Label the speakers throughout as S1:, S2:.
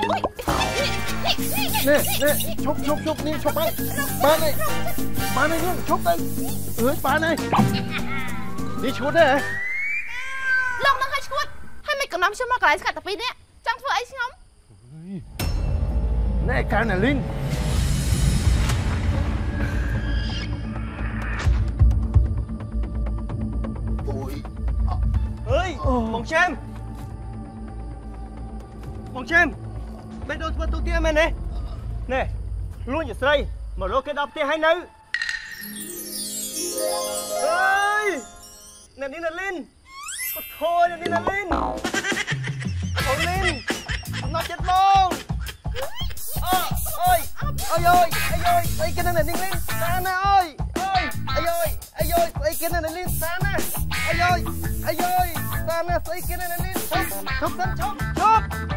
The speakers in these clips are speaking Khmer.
S1: នេះនេះឈប់ឈប់ឈប់នេះឈប់ហើយបានហើយបានហើយនេះឈប់ទៅអើយបានហើយនេះឈួតទេហ៎
S2: លោកនឹងឲ្យឈួតហើយមិនកំណំ
S3: បងឆាមបងឆាមបេះដូងធ្វើទូទាមែនទេណែលួចស្រីមករកគេដល់ផ្ទះហើយនៅអើយអ្នកនេះណាលីនពធយអ្នកនេះណាលីនអូលីនអំណត់ចិត្តបងអើអើយអើយអើយអើយស្អីគេនៅនេះលីនសាណាអើយអើយអើយអើយស្អីគេនៅនេះលីនសាណាអើយអើយសាណាស្អីគេនៅនេះលីនឈប់ឈប់សិនឈប់ឈប់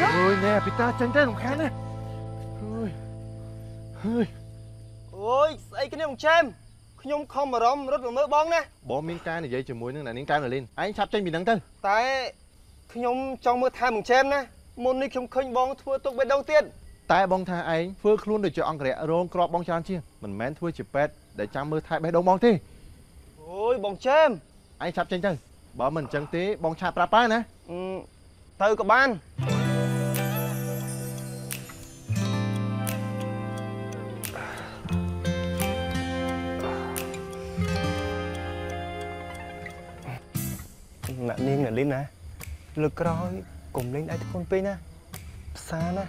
S1: អើយណែពីតាចាញ់ទៅរំខានណាអើយអើយ
S3: អូយស្អីគ្នាបងឆែមខ្ញុំខំអារម្មណ៍រត់មកមើលបងណា
S1: បងមានការនិយាយជាមួយនឹងអ្នកនាងកាណាលីនឯងឆាប់ចេញពីហ្នឹងទៅ
S3: តែខ្ញុំចង់មើលថែមបងឆែមណាមុននេះខ្ញុំឃើញបងធ្វើទុកបេះដូងទៀត
S1: តែបងថាឯងធ្វើខ្លួនដូចជាអង្គរៈរងក្របបងច្រើនជាងមិនមែនធ្វើជាពេទ្យដែលចាំមើលថែបេះដូងបងទេ
S3: អូយបងឆែម
S1: ឯងឆាប់ចេញទៅបើមិនអញ្ចឹងទេបងឆាប់ប្រាប់ប៉ាណា
S3: អឺទៅក៏បាន អ្នកនាងអ្នកលីនណាលើកក្រោយកុំលេងដៃធ្ងន់ពេកណាផ្សាណា